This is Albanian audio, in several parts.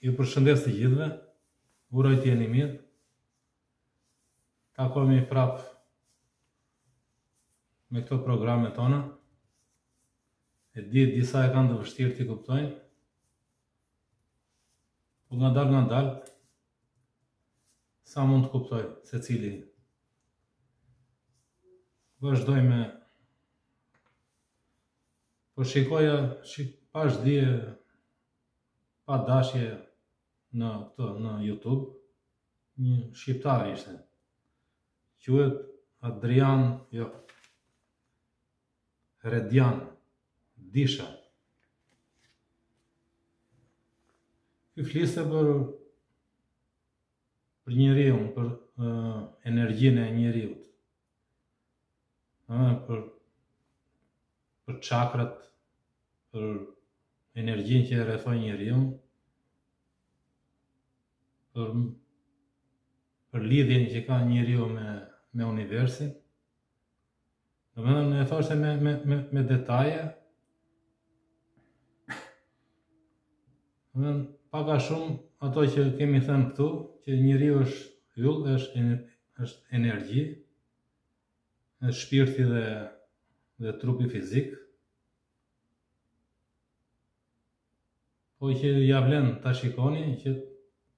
Ju përshëndes të gjithëve, uroj të jeni mirë. Takohemi prap me këto programe tona. E di disa e kanë të vështirë të kuptojnë. Po ngadalë ngadalë, sa mund të kuptojë secili. Vazhdoj me Po shikoja si pashë dje padashje në këtë në YouTube, një shqiptar ishte. Quhet Adrian, jo. Redian Disha. Ky fliste për për njeriun, për uh, energjinë e njeriut. Ëh për për çakrat për energjinë që e rrethon njeriun për për lidhjen që ka njeriu me me universin domethënë e thoshte me, me, me, me detaje dhe pak a shumë ato që kemi thënë këtu që njeriu është yll është, është energji Dhe shpirti dhe dhe trupi fizik. Po që ia vlen ta shikoni që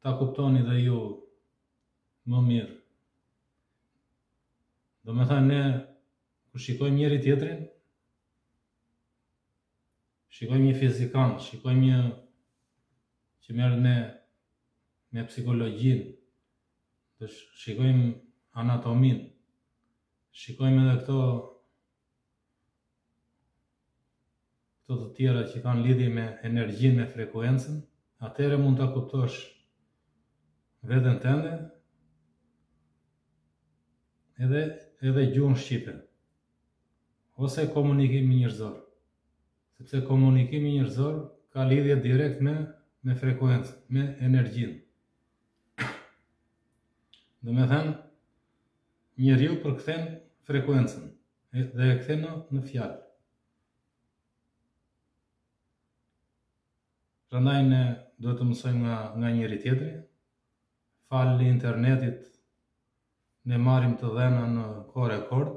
ta kuptoni dhe ju më mirë. Domethënë ne kur shikojmë njëri-tjetrin, shikojmë një fizikan, shikojmë një që merret me, me psikologjinë, Të shikojmë anatominë. Shikojmë edhe këto këto të tjera që kanë lidhje me energjinë, me frekuencën, atëherë mund ta kuptosh veten tënde edhe edhe gjuhën shqipe ose komunikimin njerëzor. Sepse komunikimi njerëzor ka lidhje direkt me me frekuencën, me energjinë. Domethënë, njeriu përkthen frekuencën dhe e kthen në, në fjalë. Prandaj ne duhet të mësojmë nga, nga njëri-tjetri, falë internetit ne marrim të dhena në kohë rekord,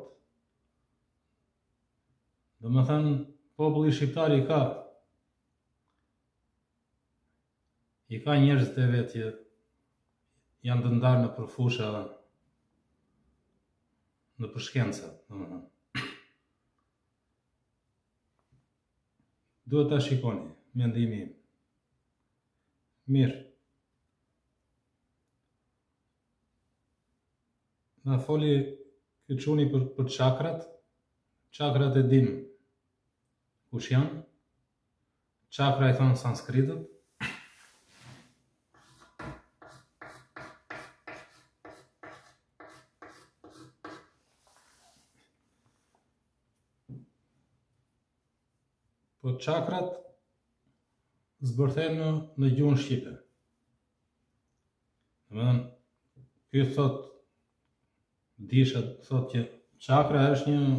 domethënë, populli shqiptar i ka I ka njerëzit e vet që janë të ndarë nëpër fusha nëpër shkenca, domethënë. Duhet ta shikoni, mendimi im. Mirë. Na foli ky çuni për për çakrat. Çakrat e dim kush janë. Çakra i thonë sanskritët. Po çakrat zbërthehen në, në gjuhën shqipe. Domethënë ky thotë diçka thotë që çakra është një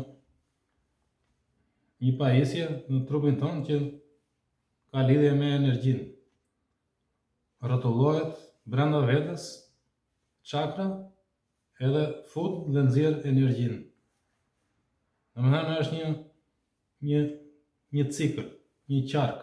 një pajisje në trupin tonë që ka lidhje me energjinë. Rrotullohet brenda vetes çakra edhe fut dhe nxjerr energjinë. Domethënë është një një një cikël, një qark.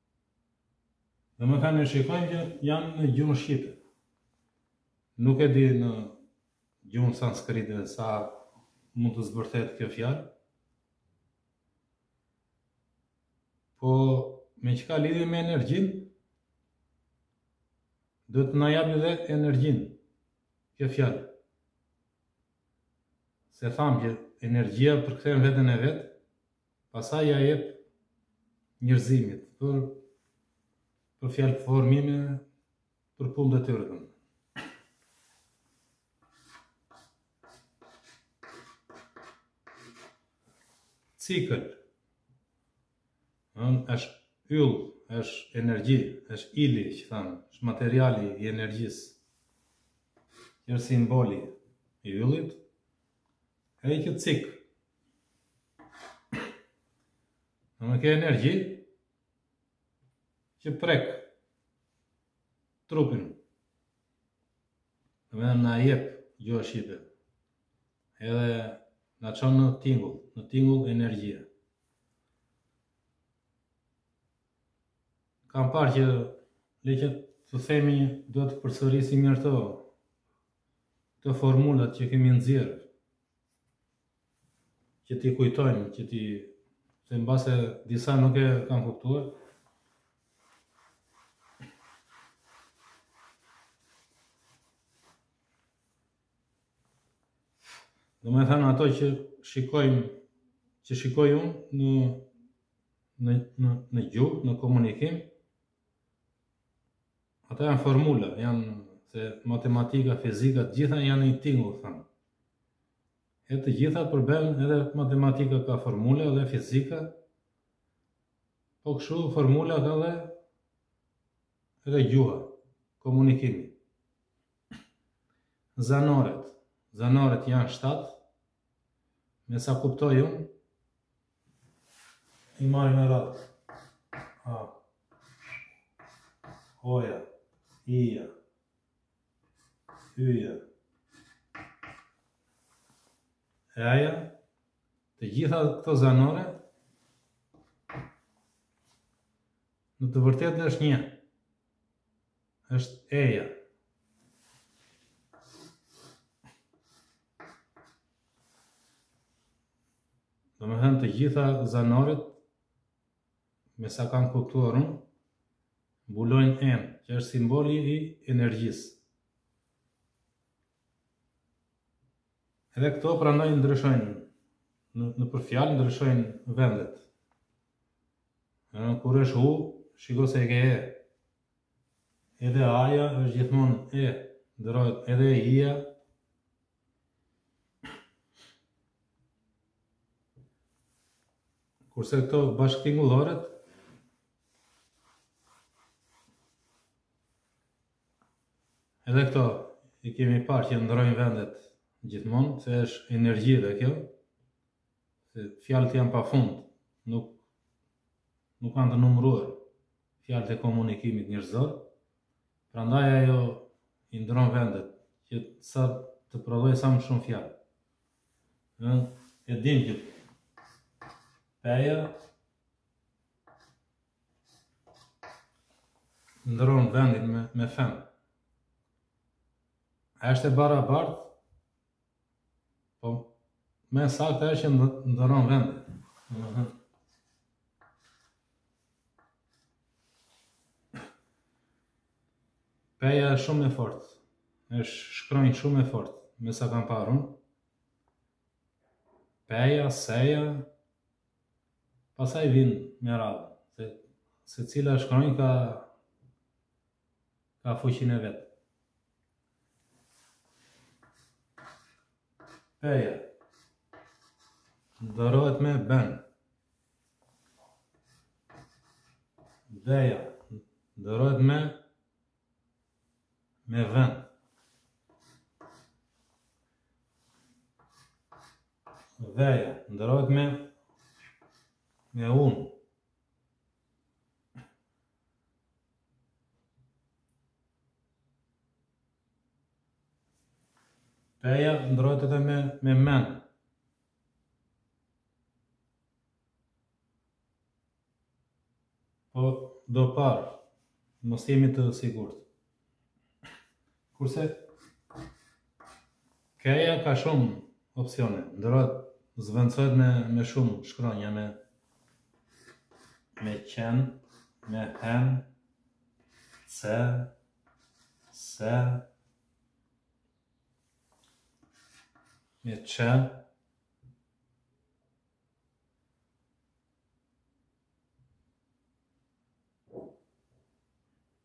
Dhe domethënë e shikojmë që janë në gjuhën shqipe. Nuk e di në gjuhën sanskrite sa mund të zbërthehet kjo fjalë. Po me që ka lidhje me energjinë, do të na japi dhe energjinë, kjo fjalë. Se thamë që energjia përkthen veten e vet, Pastaj ia jep njerëzimit për për fjalëformime për punë të tyre domethënë. Cikël. Ëh, është yll, është energji, është ili, që thamë, është materiali i energjisë. Që është simboli i yllit, Edhe kjo cik. Domethënë ke energji, që prek trupin. Domethënë na e jep gjuha shqipe. Edhe na çon në tingull, në tingull energjia. Kam parë që le që të themi do të përsërisim njëherë këto formulat që kemi nxjerrë që t'i kujtojmë që ti se mbase disa nuk e kanë kuptuar Domethënë ato që shikojmë, që shikoj unë në, në, në, në gjuhë, në komunikim, ata janë formula, janë se matematika, fizika, të gjitha janë një tingull, thënë. E të gjitha përben edhe matematika ka formula dhe fizika, po kështu formula ka dhe edhe gjuha, komunikimi. Zanoret, zanoret janë shtatë, me sa kuptoj unë, i marrë me radhë. A, oja, ija, yja, eja, të gjitha këto zanore, në të vërtetë është një, është eja. Domethënë të gjitha zanoret, me sa kam kuptuar unë, mbulojnë enë, që është simboli i energjisë. Edhe këto prandaj ndryshojnë, në, nëpër fjalë ndryshojnë vendet. Ëh, kur është u, shiko se e ke e. Edhe aja është gjithmonë e, ndërrohet edhe e ija. Kurse këto bashkëtingulloret, edhe këto i kemi parë që ndërrojnë vendet gjithmonë, se është energji dhe kjo, Se fjalët janë pa fund, nuk nuk kanë të numëruar fjalët e komunikimit njerëzor, prandaj ajo i ndërron vendet që sa të prodhojë sa më shumë fjalë. Ne e dimë që peja ndërron vendin me, me fenë. A është e barabartë Po më e sakta është që ndërron vendin. Domethënë peja është shumë e fortë, është shkronjë shumë e fortë, me sa kam parë unë. Peja, seja, pastaj vijnë me radhë, se, secila shkronjë ka Ka fuqinë e vet. Peja. Ndërrohet me ben. Beja. Ndërrohet me me ven. Veja. Ndërrohet me me unë. Peja ndërrohet edhe me, me men. Po, do parë. Po s'jemi të sigurt. Kurse keja ka shumë opsione, ndërrohet, zëvendësohet me, me shumë shkronja, me, me qen, me hen, se, se, me qe,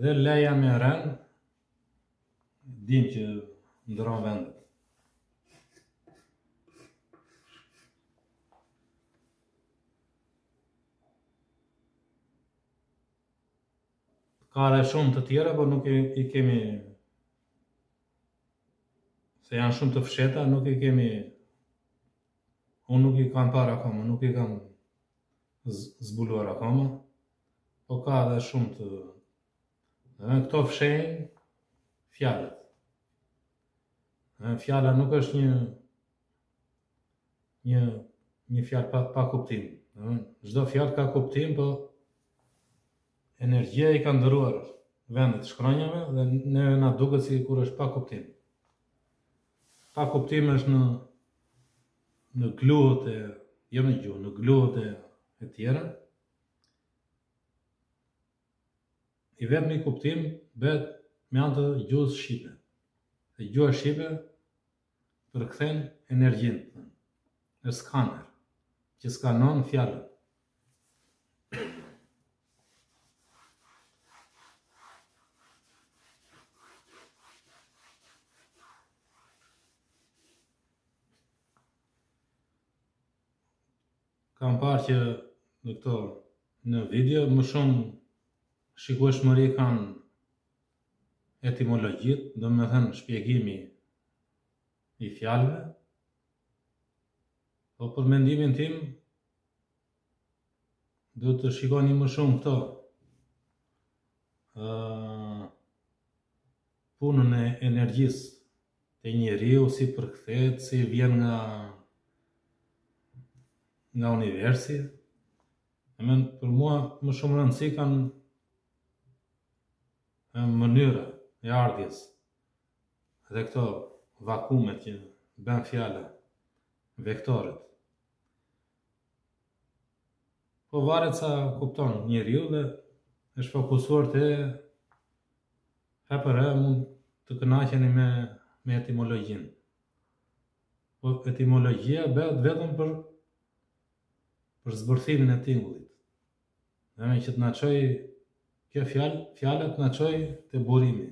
Dhe leja me rrën, dim që ndërron vendet. Ka dhe shumë të tjera, por nuk i kemi... Se janë shumë të fshehta, nuk i kemi... Unë nuk i kam parë akoma, nuk i kam zbuluar akoma. Po ka dhe shumë të... Dhe këto fshehin fjalët. Dhe fjala nuk është një një një fjalë pa, pa kuptim. Çdo fjalë ka kuptim, po energjia i ka ndërruar vendet shkronjave dhe ne na duket sikur është pa kuptim. Pa kuptim është në në gjuhët e, jo në gjuhë, në gjuhët e, e tjera, I vetmi kuptim bëhet me anë të gjuhës shqipe. Dhe gjuha shqipe përkthen energjinë, thënë. Është skaner, që skanon fjalën. Kam parë që në këto në video më shumë shikueshmëri kanë etimologjitë, domethënë shpjegimi i fjalëve, po për mendimin tim, do të shikoni më shumë këto punën e energjisë Te njeriu si përkthehet si vjen nga nga universi. E për mua më shumë rëndësi kanë mënyra e ardhjes. Dhe këto vakumet që bën fjala vektorët. Po varet sa kupton njeriu dhe është fokusuar te hë për hë mund të kënaqeni me me etimologjinë. Po etimologjia bëhet vetëm për për zbërthimin e tingullit. Domethënë që të na çojë kjo fjalë, fjala të na çojë te burimi.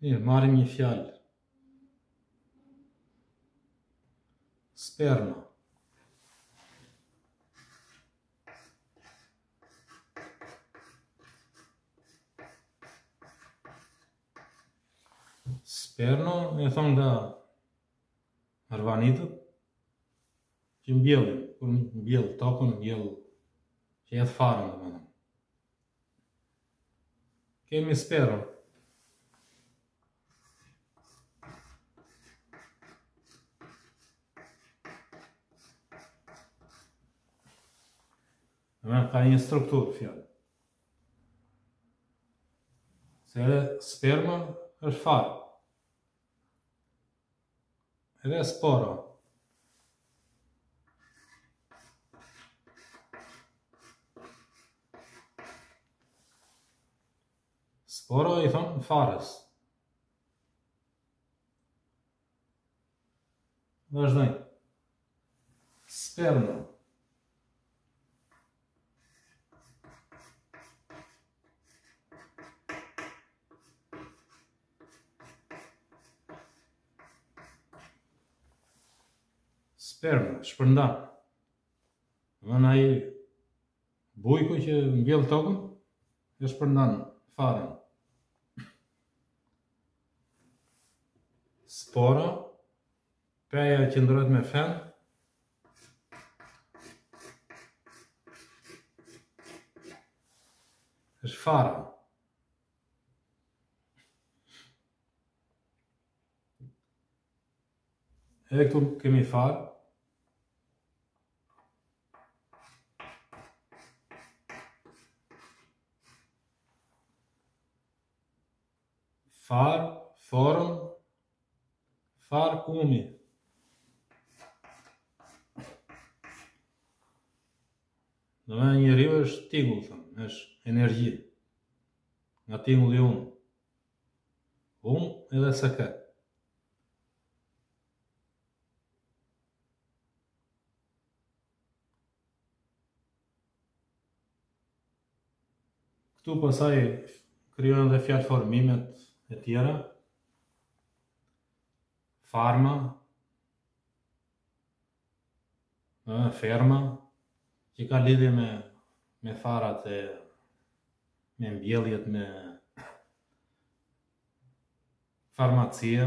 Mirë, marrim një fjalë. Sperno. Sperno, e thonë nga Arvanitët që mbjellin, kur mbjell tokën, mbjell që hedh farën domethënë. Kemi sperno. Ka një strukturë fjale. Se edhe sperma është farë. Edhe sporo. Sporo i thonë farës. Vazhdojmë. Sperno. Sperno, shpërnda. Domethënë ai bujku që mbjell tokën, e shpërndan farën. Spora, Peja e ndërrojmë me fenë. është farë. Edhe këtu kemi farë. Farë, form, Far kumi. Domethënë njeriu është tingull, thamë, është energji. Nga tingulli um. Um edhe se këtë. Këtu pasaj krijohen dhe fjalëformimet e tjera. Farma, ë, ferma, që ka lidhje me, me farat e me mbjelljet, farmacia,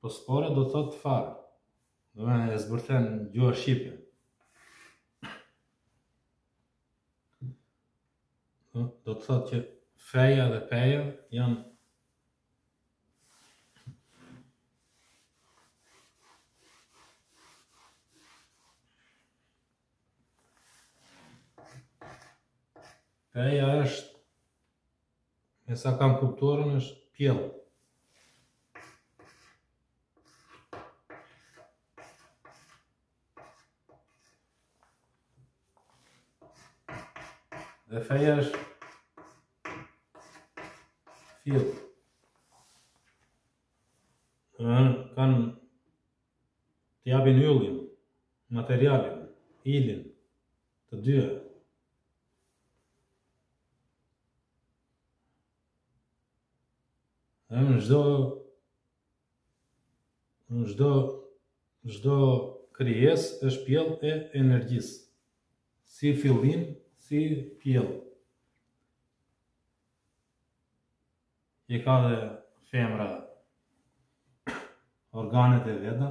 Po spore do të thotë farë. Do me e zbërthen gjuha shqipe. Do të thot që feja dhe peja janë Peja është, me sa kam kuptuar unë, është pjellë. Dhe feja është fill. Na kanë Të japin yllin, materialin, ilin, të dyja. Dhe në çdo në çdo çdo krijesë është pjellë e energjisë. Si fillim, si pjellë. E ka dhe femra organet e veta.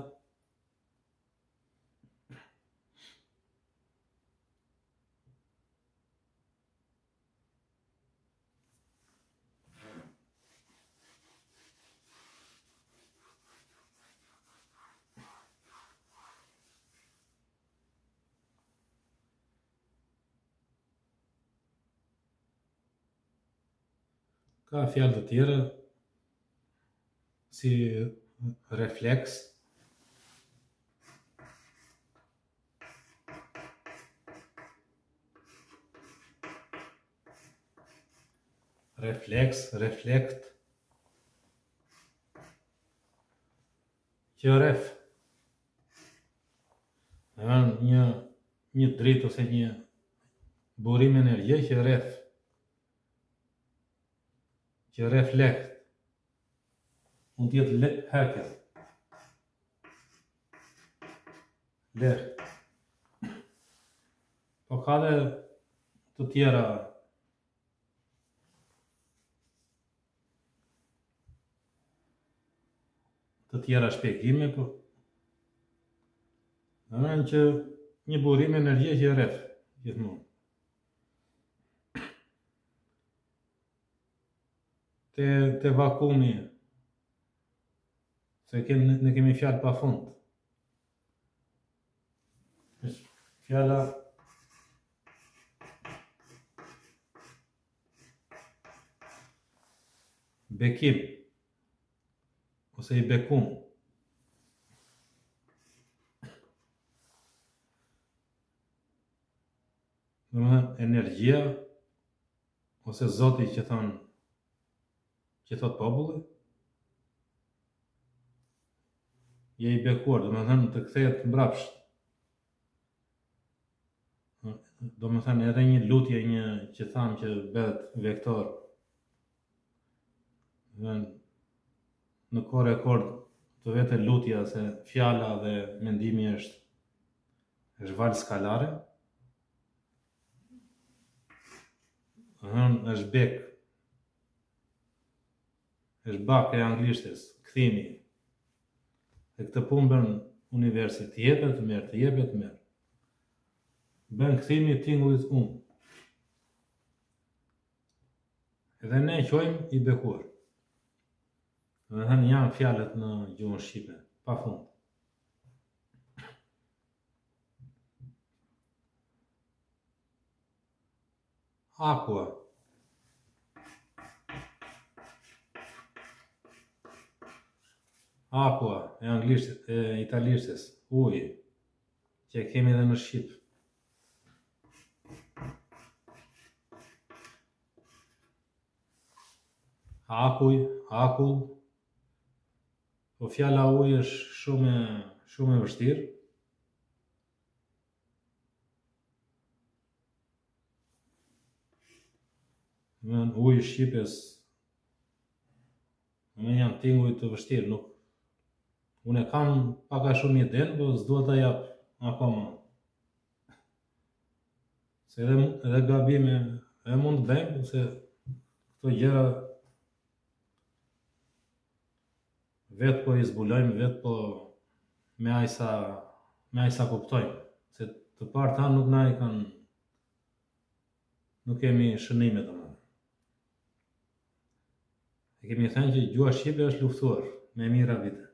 Ka fjalë të tjera si refleks, refleks, reflekt, kjo ref, është një, një dritë ose një burim energjie që ref, që rref lehtë mund të jetë le, lehtë po ka dhe të tjera të tjera shpjegime po është që një burim energjie që rref gjithmonë Te, te vakumi, se kem, ne kemi fjalë pa fund. Fjala bekim ose i bekum Domethënë energjia ose Zoti që tho që thot populli je i bekuar, domethënë të kthehet mbrapsht. Domethënë edhe një lutje një që thamë që bëhet vektor, dhe në kohë rekord do vete lutja se fjala dhe mendimi është është valë skalare hën është bek është bak e anglishtes kthimi e këtë punë bën universi të japë të marrë të japë të marrë bën kthimi i tingullit unë Edhe ne thojmë i bekuar. Domethënë janë fjalët në gjuhën shqipe, pa fund. Aqua. Aqua, e anglisht, e italishtes, uj, që e kemi edhe në shqip. Akuj, akull, po fjala uj është shumë, shumë e vështirë. Uj e shqipes Janë tinguj të vështirë, nuk Unë e kam pak a shumë idenë, po s'dua ta jap akoma. Se edhe edhe gabime mund të bëjmë, se këto gjëra vetë po i zbulojmë, vetë po me aq sa me aq sa kuptojmë, se të parët tanë nuk na i kanë Nuk kemi shënime domethënë. E kemi thënë që gjuha shqipe është luftuar me mijëra vite.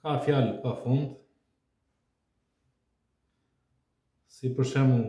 Ka fjalë pa fund. Si për shembull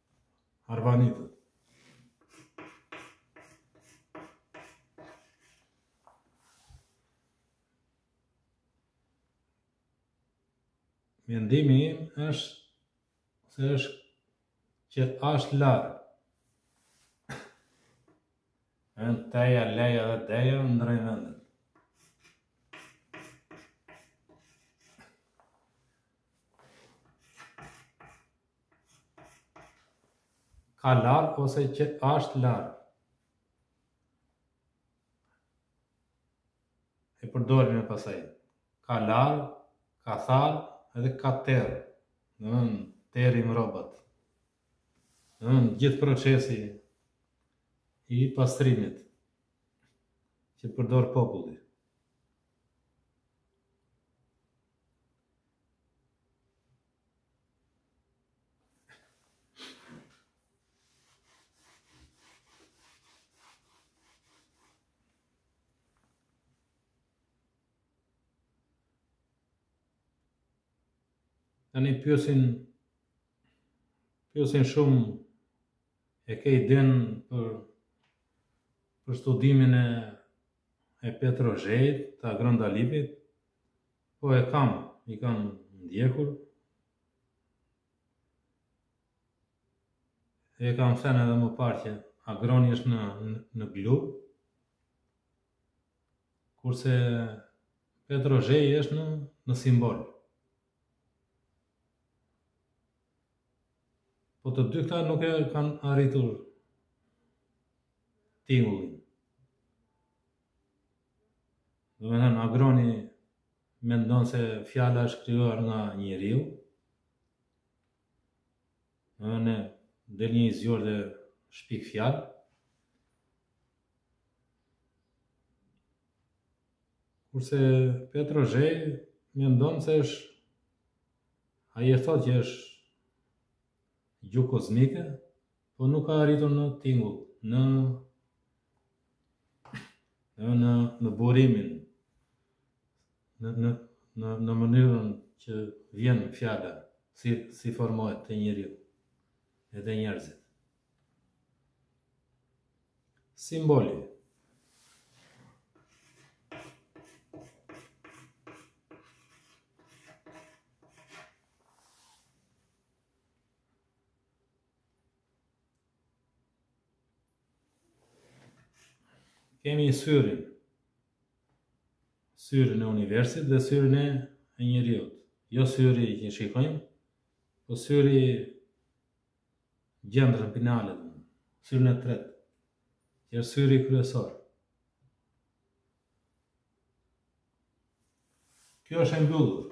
Arbanitët. Mendimi im është se është që asht larë. Në teja, leja dhe teja ndërrojnë vendin. Ka larë ose që ashtë larë. E përdorim ne pastaj. Ka larë, ka tharë edhe ka terë. Domethënë teri rrobat. Domethënë gjithë procesi i pastrimit që përdor populli. Tani pyesin pyesin shumë e ke idenë për për studimin e e Petro Zhejit, të Agron Dalipit, Po e kam, i kam ndjekur. E kam thënë edhe më parë që Agroni është në në gjuhë. Kurse Petro Zheji është në në simbol. Po të dy këta nuk e kanë arritur tingullin. Domethënë Agroni mendon se fjala është krijuar nga njeriu. Domethënë del një i zgjuar dhe shpik fjalë. Kurse Petro Zheji mendon se është ai e thotë që është gjuhë kozmike, Po nuk ka arritur në tingull, në në në në burimin në në në në mënyrën që vjen fjala si si formohet te njeriu edhe te njerëzit. Simboli Kemi syrin, syrin e universit dhe syrin e njeriut. Jo syrin që shikojmë, po syri gjendrën pineale, syrin e tretë, që është syri kryesor. Kjo është e mbyllur.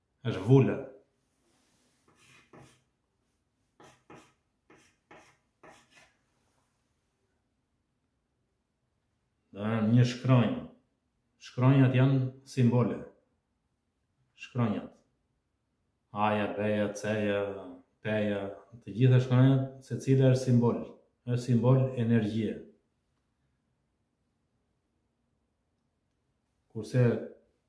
Është vula. Një shkronjë. Shkronjat janë simbole. Shkronjat. Aja, beja, ceja, peja, të gjitha shkronjat, secila është simbol. është simbol energjie. Kurse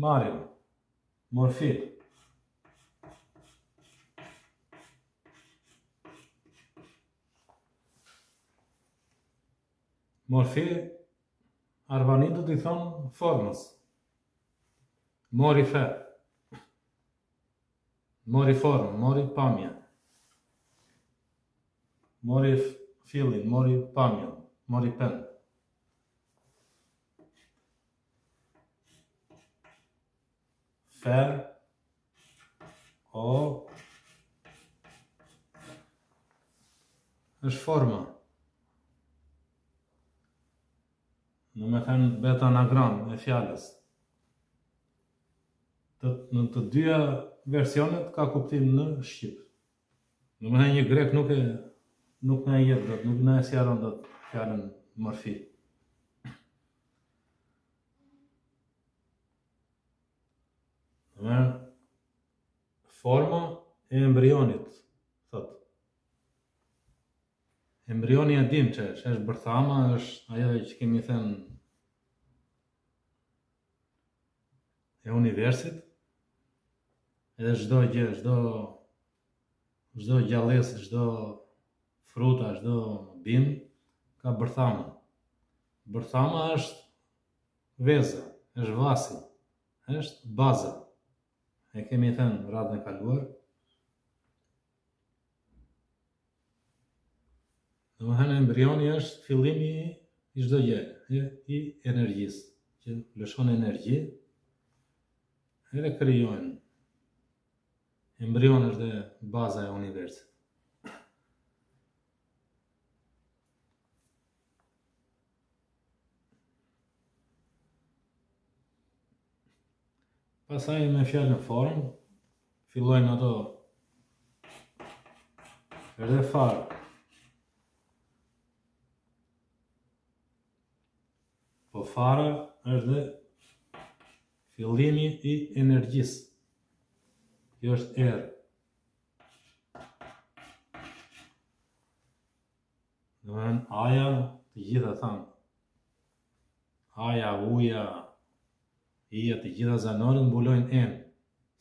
Marrim morfi. Morfi, arvanitët i thonë formës. Morfi. Mori formë, mori pamje. Mori fillin, mori pamje, mori pëndë. Fer O është forma Domethënë beta anagram e fjalës Në të dyja versionet ka kuptim në shqip Domethënë një grek nuk e nuk na e jep dot, nuk na e sqaron dot fjalën morfi. Domethënë forma e embrionit, thot. Embrioni e dim që është, është bërthama, është ajo që kemi thënë e universit, edhe çdo gjë, çdo çdo gjallës, çdo fruta, çdo bimë ka bërthama. Bërthama është veza, është vasi, është baza. E kemi thënë radhën e kaluar, Domethënë, embrioni është fillimi i çdo gjëje, i energjisë, që lëshon energji, edhe krijon. Embrion është dhe baza e universit. Pastaj me fjalën formë, fillojnë ato dhe farë. Po fara është dhe fillimi i energjisë. Kjo është erë. Domethënë aja, të gjitha thamë. Aja, uja, ija, të gjitha zanoret mbulojnë enë,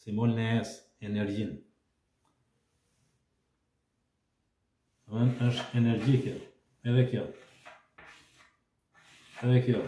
simbolin e-së, energjinë. Domethënë është energji, edhe kjo. Edhe kjo.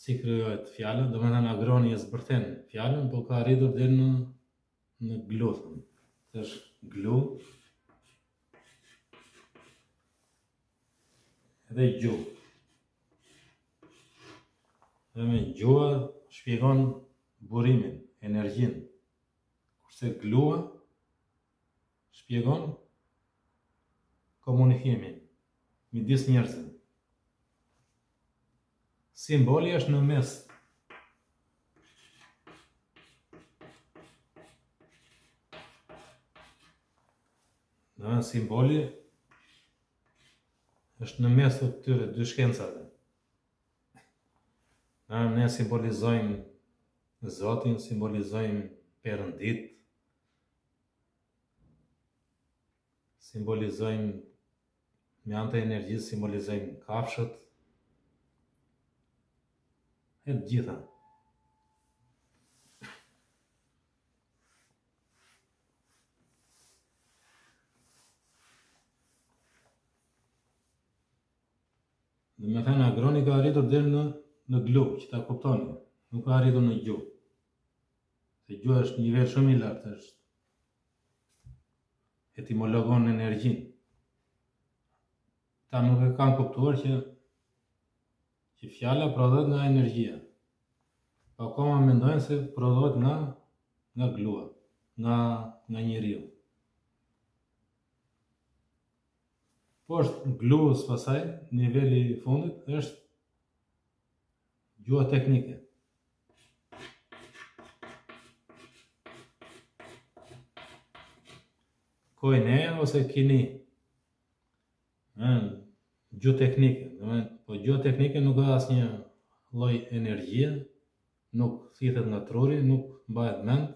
Si krijohet fjala, domethënë Agroni e zbërthen fjalën, po ka arritur deri në glu, domethënë. Kjo është glu. Dhe gju. Dhe me gjua shpjegon burimin, energjinë. Kurse glua shpjegon komunikimin midis njerëzve. Simboli është në mes. Në simboli është në mes të tyre dy shkencave. Ne ne simbolizojmë Zotin, simbolizojmë perënditë, Simbolizojmë me anë të energjisë simbolizojmë kafshët e të gjitha. Domethënë, Agroni ka arritur deri në, në glu, që ta kuptoni, nuk ka arritur në gjuhë. Se gjuha është një nivel shumë i lartë, është etimologon energjinë. Këta nuk e kanë kuptuar që që fjala prodhohet nga energjia. Po akoma mendojnë se prodhohet nga nga glua, nga nga njeriu. Poshtë gluas pasaj, niveli i fundit është Gjuha teknike. Koine ose kini. Gjuha teknike. Po gjuha teknike nuk ka asnjë lloj energjie, nuk thithet nga truri, nuk mbahet mend,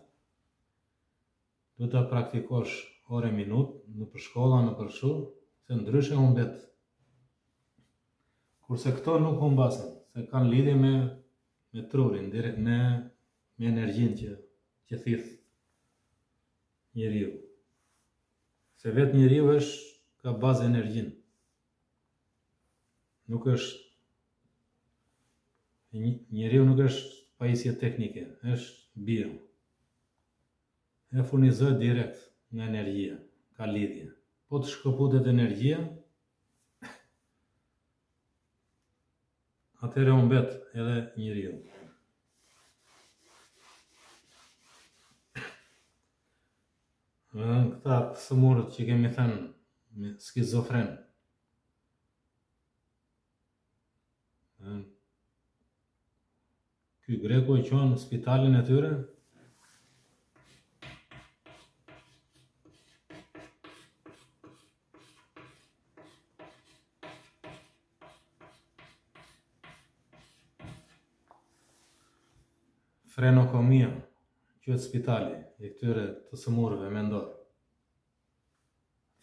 Duhet ta praktikosh orë e minutë nëpër shkolla nëpër kështu se ndryshe humbet kurse këto nuk humbasin se kanë lidhje me me trurin direkt me me energjinë që që thith njeriu se vetë njeriu është ka bazë energjinë nuk është njeriu nuk është pajisje teknike është bio E furnizon direkt nga energjia, ka lidhje. Po të shkëputet energjia, atëherë humbet edhe njeriu. Në këta të sëmurët që kemi thënë, me skizofren. Ky greku e quan spitalin e tyre frenokomia, quhet spitali i këtyre të sëmurëve mendorë.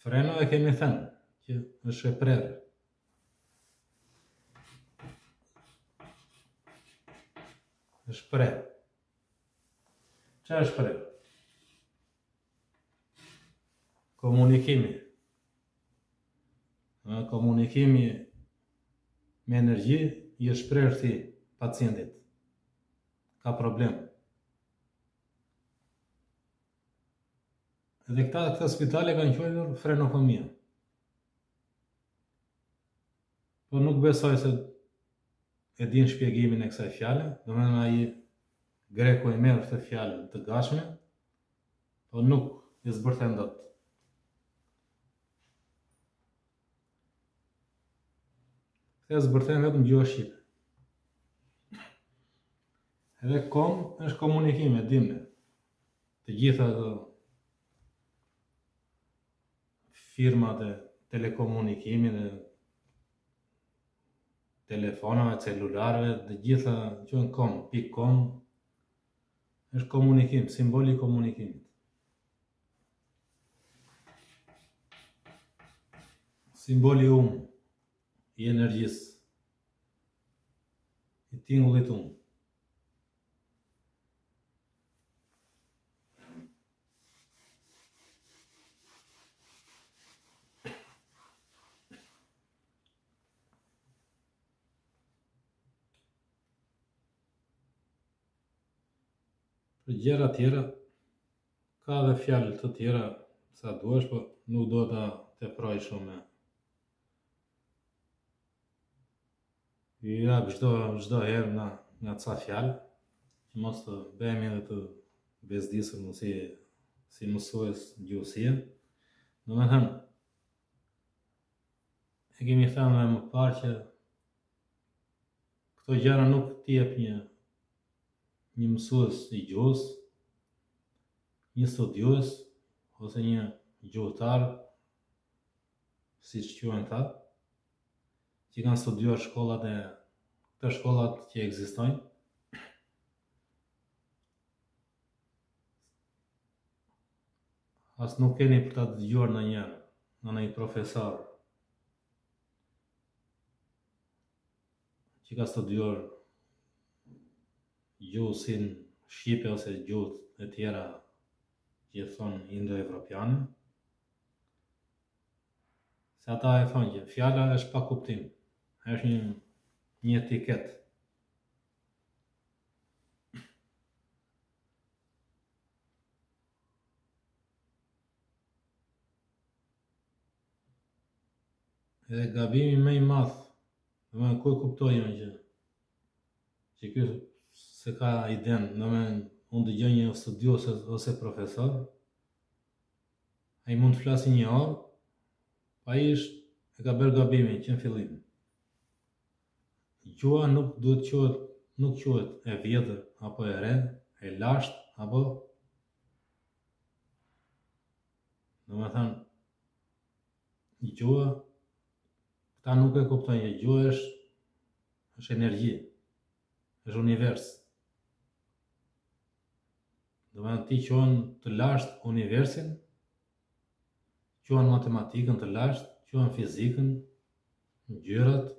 Freno e kemi thënë, që është e prerë, është prerë. Ç'është prerë? Komunikimi. Komunikimi me energji i është prerë këtij pacientit. Ka problem. Edhe këta këta spitale kanë quajtur frenokomia. Po nuk besoj se e din shpjegimin e kësaj fjale, domethënë ai greku e merr këtë fjale të gatshme, po nuk e zbërthen dot. Këtë e zbërthen vetëm gjuha shqipe. Edhe kom është komunikim, e dimë. Të gjitha dhe firmat e telekomunikimit dhe telefonave, celularëve, të gjitha quhen kom, pikë kom, është komunikim, simboli i komunikimit. Simboli um, i energjisë, i tingullit um. Për gjëra të tjera, ka dhe fjalë të tjera sa duash, po nuk dua të të preokupoj shumë. Ja çdo çdo herë nga nga ca fjalë, që mos të bëhemi dhe të bezdisur ne si si mësues gjuhësie. Domethënë, e kemi thënë dhe më parë që këto gjëra nuk t'i jep një një mësues i gjuhës, një studiues, ose një gjuhëtar, siç quhen ata, që kanë studiuar shkollat e këto shkollat që ekzistojnë as nuk keni për ta dëgjuar nga një nga një profesor që ka studiuar gjuhësinë shqipe ose gjuhët e tjera që i thonë indo-evropiane Se ata e thonë që fjala është pa kuptim. Është një një etiketë. Dhe gabimi më i madh, domethënë ku e kuptoj unë që, që ky s'e ka idenë, domethënë unë dëgjoj një studiues ose profesor, Ai mund të flasi një orë, po ai është e ka bërë gabimin që në fillim. Gjuha nuk duhet të quhet, nuk quhet e vjetër apo e re, e lashtë apo Domethënë, gjuha, këta nuk e kuptojnë që gjuha është, është energji, është univers. Domethënë ti e quan të lashtë universin, quan matematikën të lashtë, quan fizikën, ngjyrat,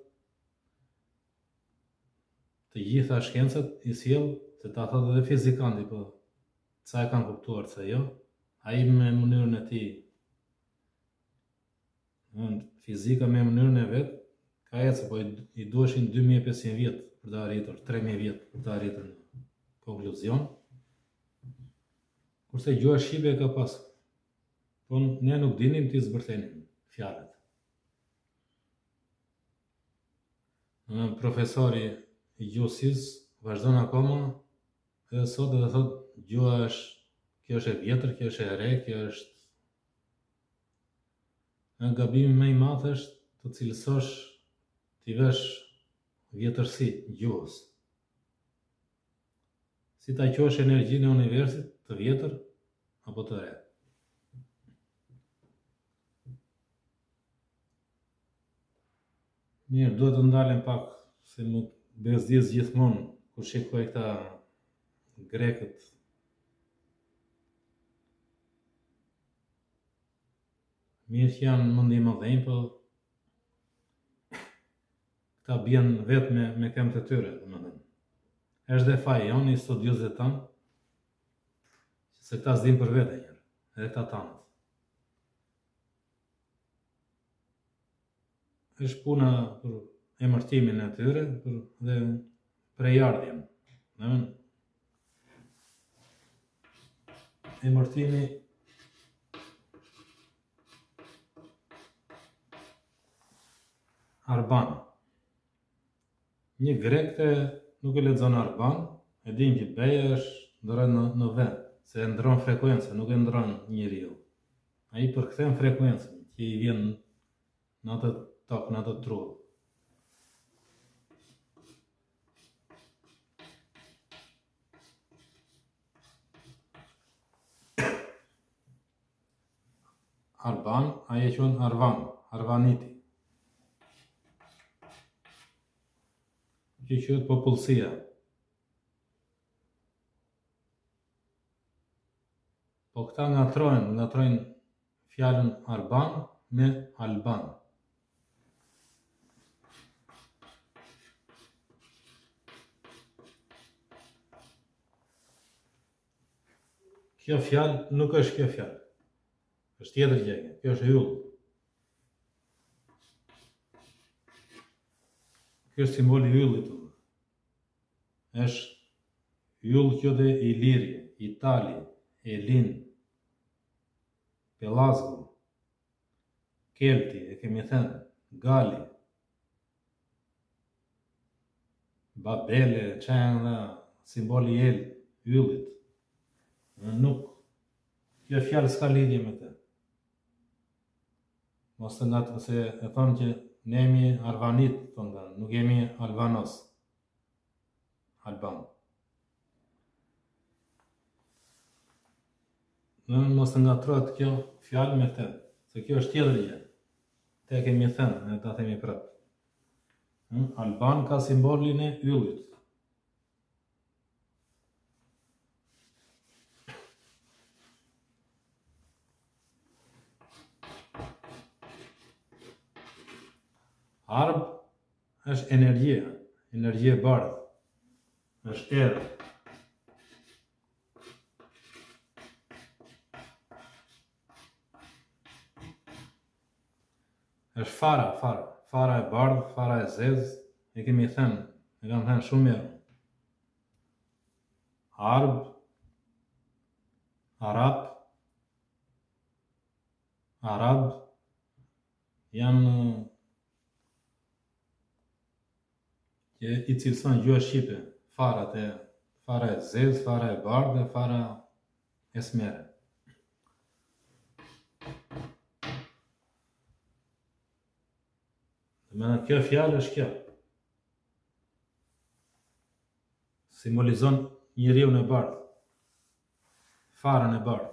të gjitha shkencat i sjell, se ta thotë edhe fizikanti, po ca e kanë kuptuar ca jo, ai me mënyrën e tij Mund, fizika me mënyrën e vet ka ecur, po i duheshin 2500 vjet për ta arritur, 3000 vjet për ta arritur në konkluzion. Kurse gjuha shqipe e ka pas. Po ne nuk dinim t'i zbërthenim fjalët. Profesori i gjuhësisë vazhdon akoma edhe sot edhe thotë gjuha është kjo është e vjetër, kjo është e re, kjo është Ëh gabimi më i madh është të cilësosh t'i vësh vjetërsi gjuhës. Si ta quash energjinë e universit të vjetër apo të re. Mirë, duhet të ndalem pak se më bezdis gjithmonë kur shikoj këta grekët Mirë që janë mendjemëdhenj, po këta bien vetë me, me këmbët e tyre, dhe mëdhenj. Eshtë dhe faj, janë studiuesit tanë, që se këta s'dinë për vete njëherë, edhe këta tanët. Është puna për emërtimin e tyre për dhe prejardhjen. Në emërtimi Arban. Një grek nuk e lexon Arban, e din që b-ja është ndërron në, në vend, se e ndërron frekuenca, nuk e ndërron njeriu. Ai përkthen frekuencën, që i vjen Në atë tokë, në atë tru. Arban, ai e quan Arvan, Arvaniti. Që quhet popullsia. Po këta ngatërrojnë, ngatërrojnë fjalën arban me alban. Kjo fjalë nuk është kjo fjalë. Është tjetër gjë. Kjo është yll. Kjo është simboli i yllit. Është yll kjo dhe Iliri, Itali, Elin, Pellazgu, Kelti, e kemi thënë, Gali, Babele, që janë nga simboli el, yllit, nuk, kjo fjalë s'ka lidhje me të. Mos të ngatërro se e thonë që ne jemi arvanit, thonë, nuk jemi albanos. Alban. Mos të ngatërrojë kjo fjalë me të, se kjo është tjetër gjë. E kemi thënë, ne ta themi prap. Hm? Alban ka simbolin e yllit. Arb Është energjia, energjia e bardhë. Është erë. Është fara, fara. Fara e bardhë, fara e zezë. E kemi thënë, e kam thënë shumë mirë. Arb, Arab, Arab, Janë, i cilëson gjuha shqipe, farat e fara e zezë, fara e bardhë dhe fara esmere. Domethënë kjo fjalë është kjo. Simbolizon njeriun e bardhë, farën e bardhë.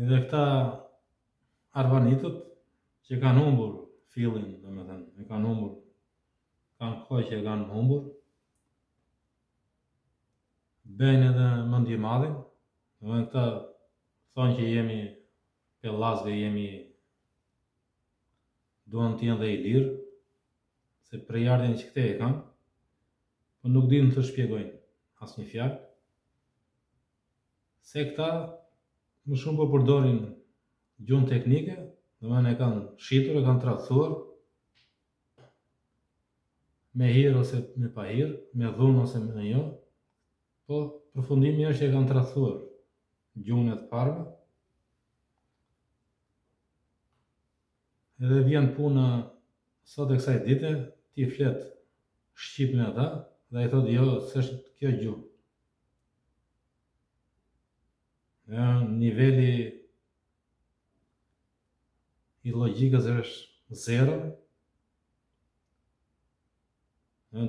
Edhe këta arvanitët që kanë humbur fillin, domethënë, e kanë humbur, kanë kohë që e kanë humbur, bëjnë edhe mendjemadhin, domethënë këta thonë që jemi pellazg dhe jemi duan të jenë dhe ilirë, se prejardhjen që këtej e kanë, po nuk dinë të shpjegojnë asnjë fjalë, se këta më shumë po përdorin gjuhën teknike, domethënë e kanë shitur, e kanë tradhtuar me hir ose me pa hir, me dhunë ose me jo, po përfundimi është e kanë tradhtuar gjuhën e të parëve, Edhe vjen puna sot e kësaj dite ti flet shqip me ata dhe ai thotë jo s'është kjo gjuhë. Ja, niveli i logjikës është zero.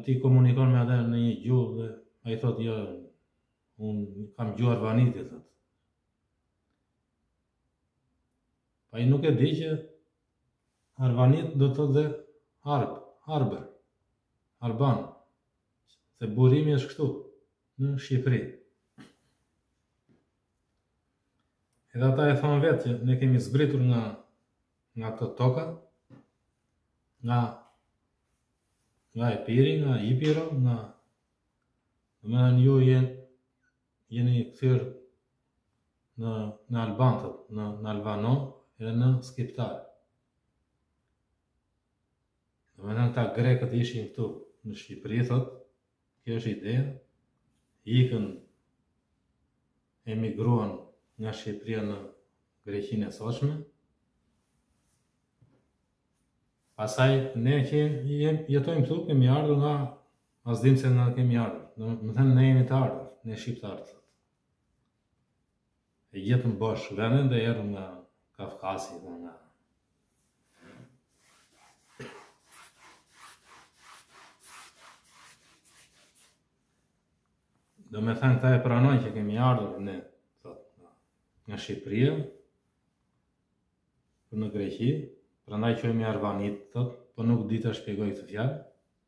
Ti komunikon me ata në një gjuhë dhe ai thotë jo, unë kam gjuhë arvanite, thotë. Po ai nuk e di që Arvanit do të thotë dhe Arb, Arbër, Arban, se burimi është këtu, në Shqipëri. Edhe ata e thonë vetë që ne kemi zbritur nga, nga këto toka, nga, nga Epiri, nga Ipiro, nga... Domethënë ju jeni Jeni kthyer në në Albantët, në në Albano dhe në Skiptar. Domethënë këta grekët ishin këtu në Shqipëri, thot, kjo është ideja, ikën, emigruan nga Shqipëria në Greqinë e sotme, pastaj ne që jetojmë këtu, kemi ardhur nga As dimë se nga kemi ardhur, domethënë ne jemi të ardhur, ne shqiptarët. E gjetëm bosh vendin dhe erdhëm nga Kaukazi dhe nga Domethënë këta e pranojnë që kemi ardhur ne, thot, nga Shqipëria, për në Greqi, prandaj që jemi Arvanit, thot, po nuk di ta shpjegojë këtë fjalë,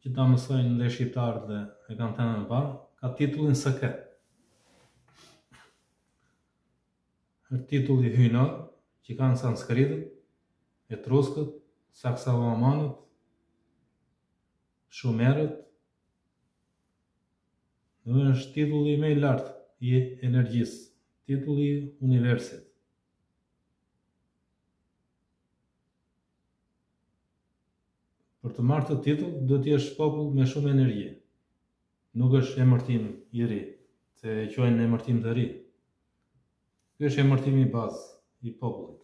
Që ta mësojnë dhe shqiptarët dhe e kam thënë më parë, ka titullin SK. Është titulli hyjnor që kanë sanskritët, etruskët, saksavamanët, shumerët, dhe është titulli më i lartë i energjisë, titulli i universit. Për të marrë këtë titull duhet të jesh popull me shumë energji. Nuk është emërtim i ri, se e quajnë emërtim të ri. Ky është emërtimi bazë i popullit.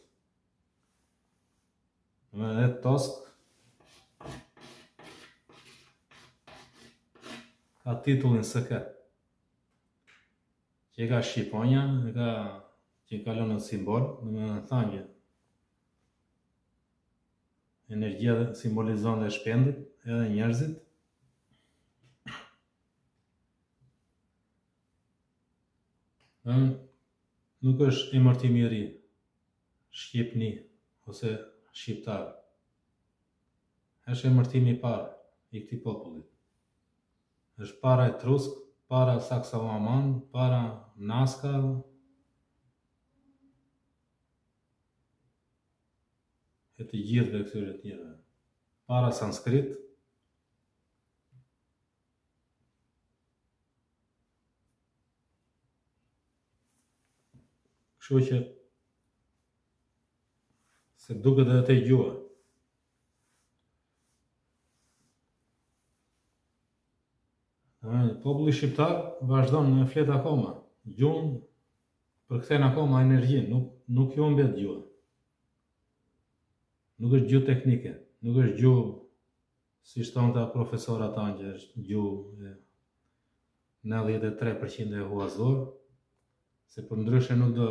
Edhe tosk ka titullin SK. Që e ka Shqiponja, ka që e ka lënë simbol, domethënë gje, Energjia dhe simbolizon dhe shpendët edhe njerëzit. Ëm, nuk është emërtim i ri. Shqipni ose shqiptar. Është emërtimi i parë i këtij populli. Është para etrusk, para saksavaman, para naska, e të gjithëve këtyre tjerëve. Para sanskrit, kështu që se duket edhe te gjuha. Populli shqiptar vazhdon e flet akoma gjuhën Përkthen akoma energjinë, nuk nuk i humbet gjuha. Nuk është gjuhë teknike, nuk është gjuhë siç thonë këta profesorat tanë që është gjuhë 93% e huazuar, se përndryshe nuk do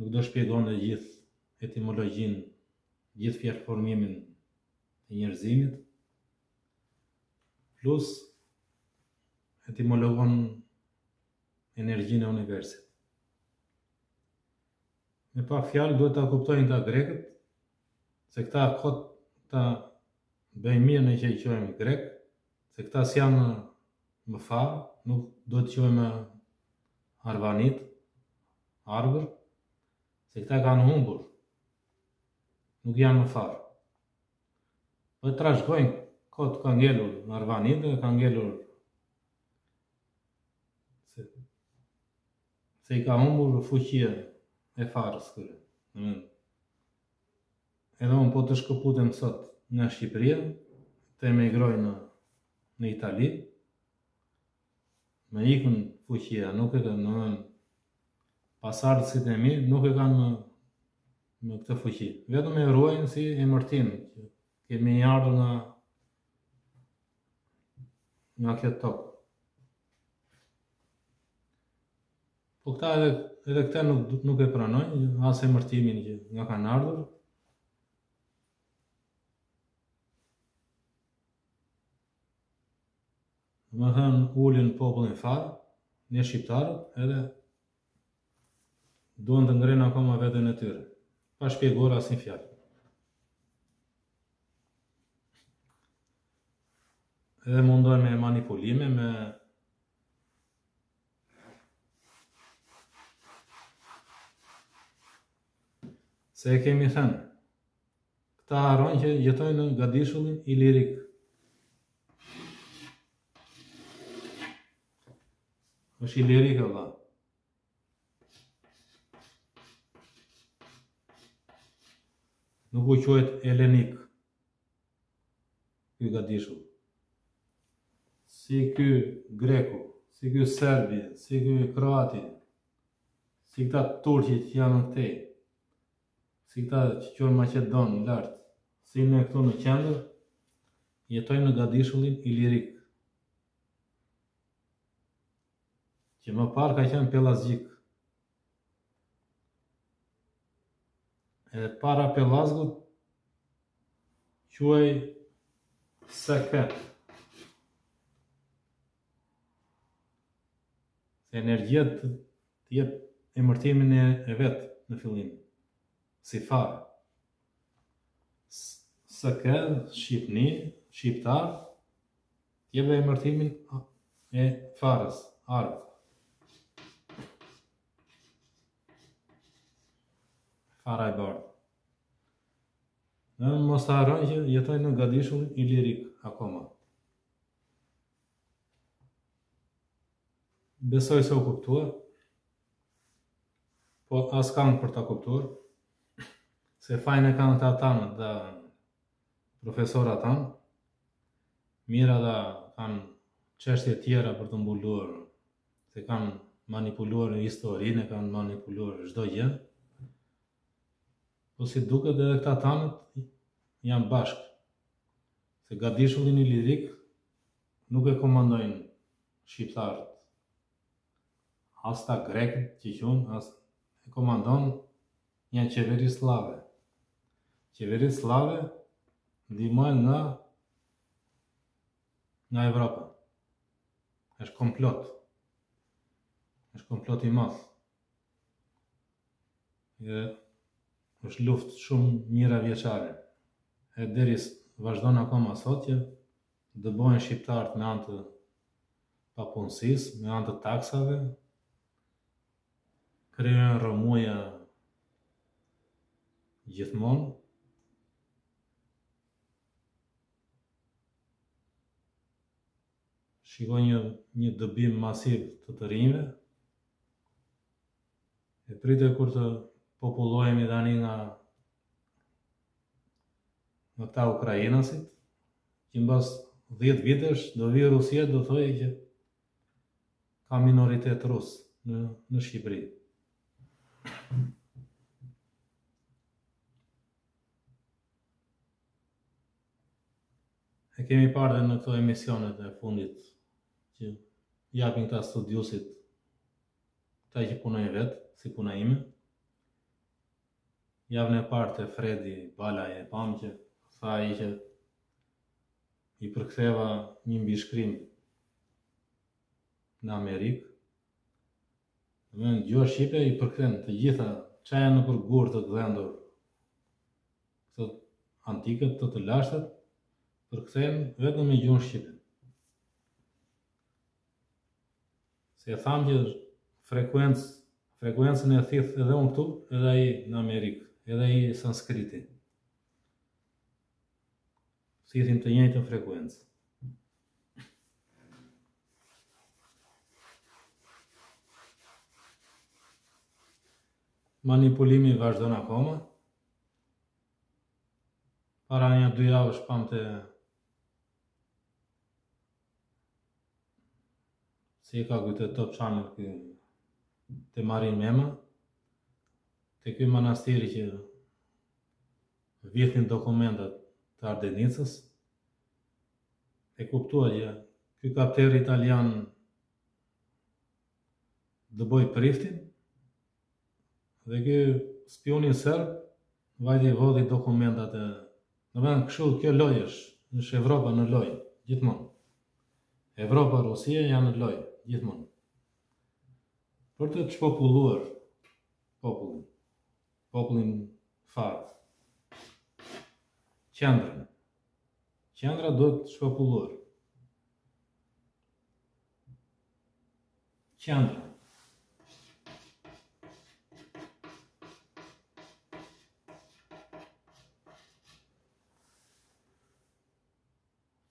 nuk do shpjegonte gjithë etimologjinë, gjithë fjalëformimin e njerëzimit, plus etimologon energjinë e universit. Me pak fjalë duhet ta kuptojnë këta grekët se këta kot ta bëjmë mirë ne që i quajmë grek, se këta s'janë më farë, nuk duhet t'i quajmë arvanit, arbër, se këta kanë humbur, nuk janë më farë. Dhe po trashëgojnë, kot ka ngelur në arvanit dhe ka ngelur se se i ka humbur fuqia e farës kërë. Mm. Edhe unë po të shkëputem sot nga Shqipëria, të emigroj në, në Itali, më ikën fuqia, nuk e ka në nëmë, pasardhësit e mi, nuk e kanë më, më këtë fuqi. Vetëm e ruajnë si emërtim, kemi ardhur nga Nga kjo tokë. Po këta edhe, edhe këta nuk, nuk e pranojnë, as emërtimin që nga kanë ardhur, Me thënë ulin popullin farë, ne shqiptarët edhe Duan të ngrenë akoma veten e tyre, pa shpjeguar asnjë fjalë. Edhe mundohen me manipulime, me Se e kemi thënë, këta harrojnë që jetojnë në gadishullin ilirik. Është Ilirik, o vlla. Nuk u quajt Elenik. Ky gadishull. Si ky Greku, si ky Serbi, si ky Kroati, si këta turqit që janë në këte, si këta që quhen Maqedon lart, si ne këtu në qendër, jetojnë në gadishullin Ilirik. Që më parë ka qenë Pellazgjik. Edhe para Pellazgut quhej Seket. Se energjia të jep emërtimin e, e vet në fillim. Si farë. Seket, Shqipni, Shqiptar, jep dhe emërtimin e farës, arb. Fara e bardhë. Dhe mos të harrojnë që jetojnë në gadishullin Ilirik akoma. Besoj se u kuptuam, Po as kanë për ta kuptuar se fajin e kanë këta tanët dhe profesorat tanë, mirë ata kanë çështje tjera për të mbuluar, se kanë manipuluar historinë, kanë manipuluar çdo gjë, po si duket edhe këta tanët janë bashkë, se gadishullin Ilirik nuk e komandojnë shqiptarët, As ta grekët që quhen as, e komandon një qeveri sllave. Qeveritë sllave ndihmohen nga nga Evropa. Është komplot. Është komplot i madh. Dhe është luftë shumë mijëra vjeçare. E deri vazhdon akoma sot që Dëbohen shqiptarët me anë të papunësisë, me anë të taksave, krijojnë rrëmuja gjithmonë. Shiko një, një dëbim masiv të të rinjve. E prite kur të popullohemi tani nga Nga këta ukrainasit, që mbas dhjetë vitesh do vijë Rusia, do thojë që ka minoritet rus në në Shqipëri. E kemi parë dhe në këto emisionet e fundit që japin këta studiusit këta që punojnë vetë, si puna ime. Javën e parë te Fredi Balaj e pamë që tha ai që i përktheva një mbishkrim në Amerikë. Domethënë gjuha shqipe i përkthen të gjitha çka janë nëpër gurë të gdhendur. Këto antiket, këto të lashtat, përkthehen vetëm me gjuhën shqipe. Se e thamë që frekuencë, frekuencën e thith edhe unë këtu, edhe ai në Amerikë, edhe ai sanskriti. Thithim të njëjtën frekuencë. Manipulimi vazhdon akoma. Para nja dy javësh pamë te Si e ka ky te Top Channel, ky te Marin Mema te ky manastiri që vidhnin dokumentat të Ardenicës e kuptua që ky kapter italian Dëboi priftin dhe ky spioni serb vajti vodhi dokumentat e domethënë kështu kjo lojë është, është Evropa në lojë gjithmonë. Evropa, Rusia janë në lojë gjithmonë. Për ta shpopulluar popullin, popullin fat. Qendrën. Qendra duhet shpopulluar. Qendra.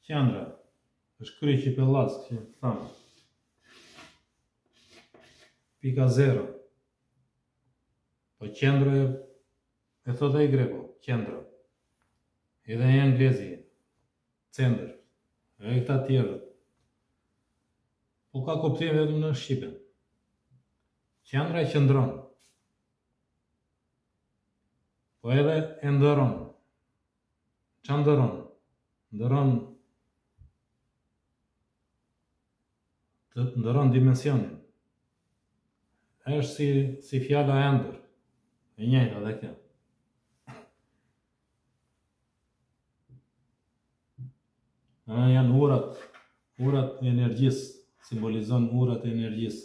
Qendra është kryqi pellazg, që thamë. Pika zero. Po qendro e thotë edhe greku, qendro. Edhe anglezi. Center. Edhe këta tjerët. Po ka kuptim vetëm në shqipen. Qendra e qendron. Po edhe e ndëron. Ça ndëron? Ndëron, ndëron dimensionin. Është si, si fjala ëndërr. E njëjta edhe kjo. Ëh, janë urat, urat e energjisë, simbolizon urat e energjisë.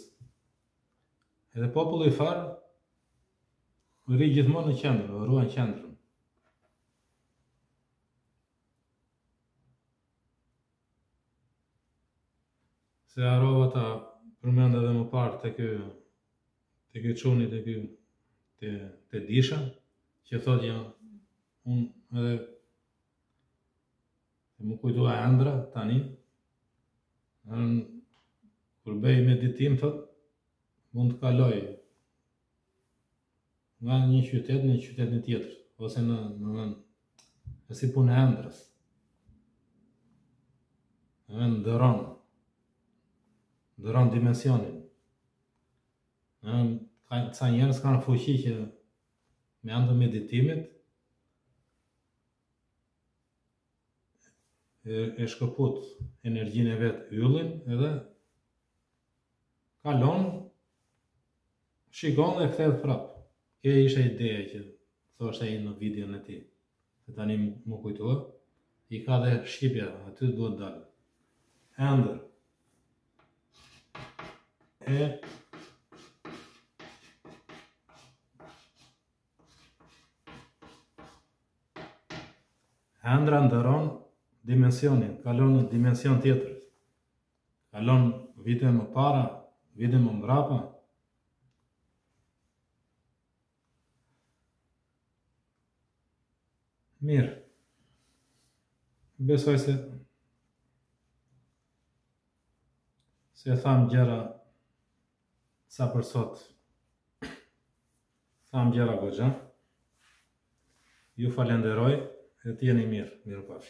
Edhe populli i farës rri gjithmonë në qendër, ruan qendrën. Se harrova ta përmend edhe më parë te ky te ky çuni te ky te te Disha që thotë ja unë edhe m'u kujtua ëndrra tani unë kur bëj meditim thotë mund të kaloj nga një qytet në një qytet tjetër, ose në, në, në, në si punë e ëndrrës. Në ndërron, ndërron dimensionin. Në, ka, ca njerëz kanë fuqi që me anë të meditimit, e, e shkëput energjinë e vet yllin edhe Kalon, shikon dhe kthehet prapë. Kjo ishte ideja që thoshte ai në videon e tij. Se tani m'u kujtua, i ka dhe shqipja, aty duhet dalë. Ëndërr. Ëndrra ndërron dimensionin, kalon në dimension tjetër. Kalon vite më para, vite më mbrapa. Mirë. Besoj se se thamë gjëra sa për sot thamë gjëra goxha ju falënderoj e të jeni mirë mirupafsh